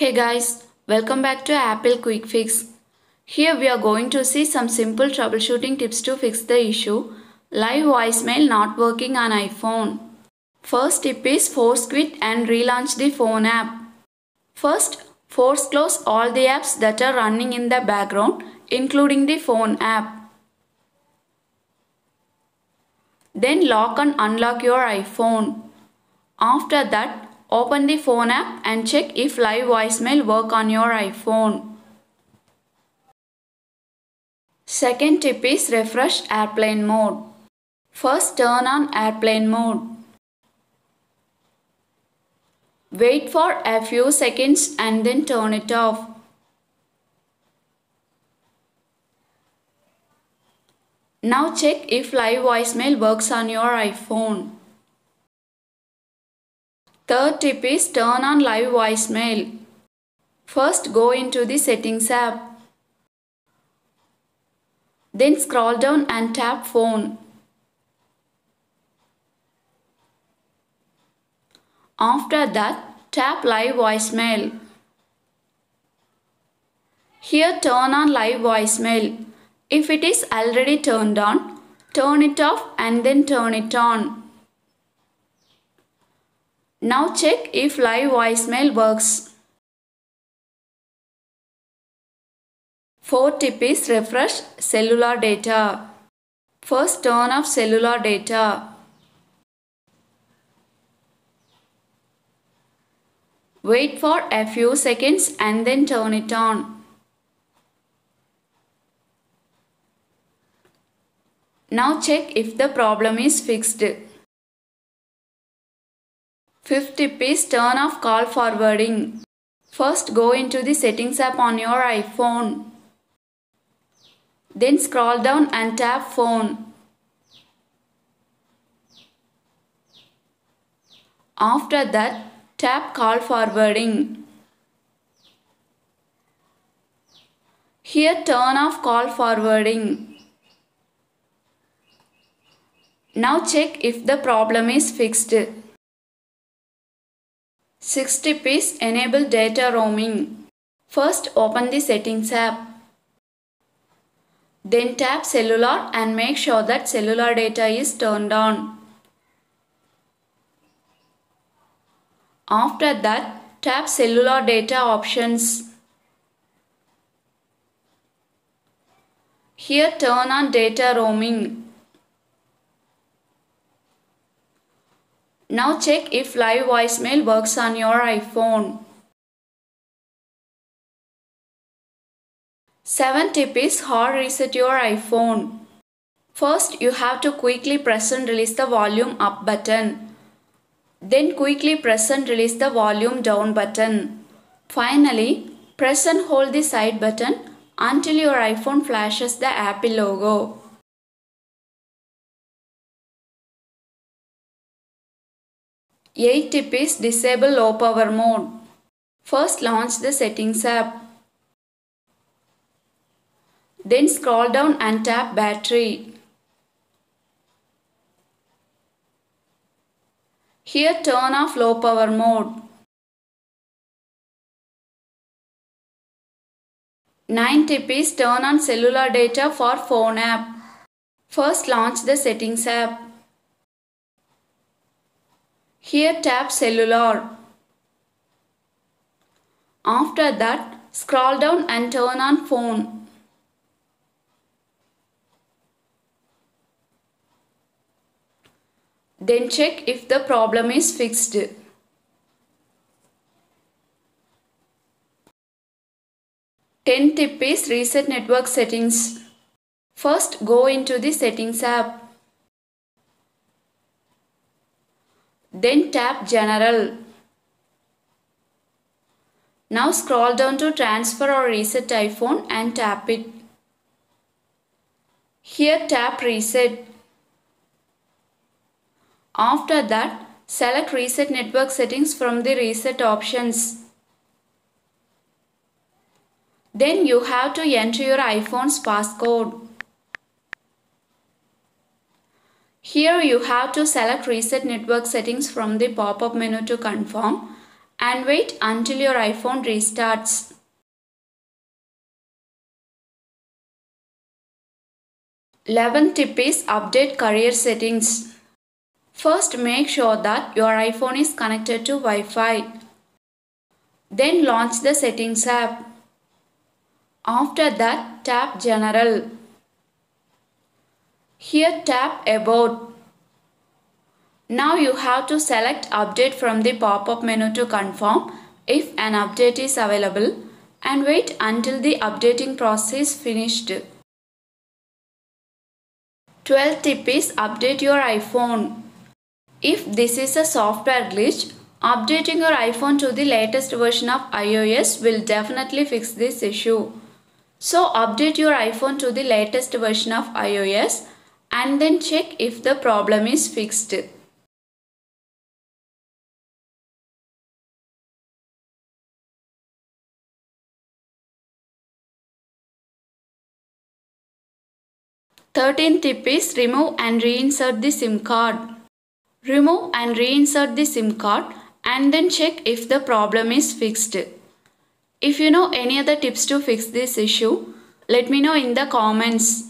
Hey guys, welcome back to Apple Quick Fix. Here we are going to see some simple troubleshooting tips to fix the issue live voicemail not working on iPhone. First tip is force quit and relaunch the phone app. First, force close all the apps that are running in the background including the phone app. Then lock and unlock your iPhone. After that, open the phone app and check if live voicemail work on your iPhone. Second tip is refresh airplane mode. First turn on airplane mode. Wait for a few seconds and then turn it off. Now check if live voicemail works on your iPhone. Third tip is turn on live voicemail. First go into the settings app. Then scroll down and tap phone. After that tap live voicemail. Here turn on live voicemail. If it is already turned on, turn it off and then turn it on. Now check if live voicemail works. Fourth tip is refresh cellular data. First turn off cellular data. Wait for a few seconds and then turn it on. Now check if the problem is fixed. Fifth tip is turn off call forwarding. First go into the settings app on your iPhone. Then scroll down and tap phone. After that tap call forwarding. Here turn off call forwarding. Now check if the problem is fixed. Sixth tip is enable data roaming. First open the settings app. Then tap cellular and make sure that cellular data is turned on. After that tap cellular data options. Here turn on data roaming. Now check if live voicemail works on your iPhone. 7 tip is hard reset your iPhone. First, you have to quickly press and release the volume up button. Then quickly press and release the volume down button. Finally, press and hold the side button until your iPhone flashes the Apple logo. Eighth tip is disable low power mode. First launch the settings app. Then scroll down and tap battery. Here turn off low power mode. 9 tip is turn on cellular data for phone app. First launch the settings app. Here tap cellular. After that scroll down and turn on phone. Then check if the problem is fixed. Ten tip is reset network settings. First go into the settings app. Then tap General. Now scroll down to transfer or reset iPhone and tap it. Here tap reset. After that select reset network settings from the reset options. Then you have to enter your iPhone's passcode. Here you have to select reset network settings from the pop-up menu to confirm and wait until your iPhone restarts. Eleventh tip is update carrier settings. First make sure that your iPhone is connected to Wi-Fi. Then launch the settings app. After that tap general. Here tap about. Now you have to select update from the pop-up menu to confirm if an update is available and wait until the updating process finished. 12th tip is update your iPhone. If this is a software glitch, updating your iPhone to the latest version of iOS will definitely fix this issue. So update your iPhone to the latest version of iOS and then check if the problem is fixed. Thirteenth tip is remove and reinsert the SIM card. Remove and reinsert the SIM card and then check if the problem is fixed. If you know any other tips to fix this issue, let me know in the comments.